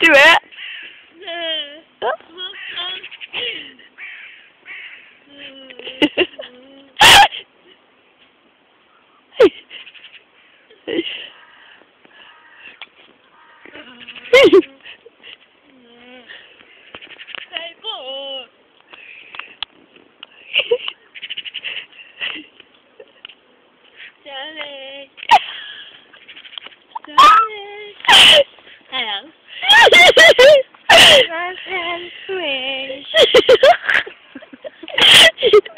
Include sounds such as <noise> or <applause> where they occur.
Di ba? Say po. <laughs> Rock and swing. <laughs>